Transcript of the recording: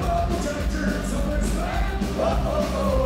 Oh, oh, oh.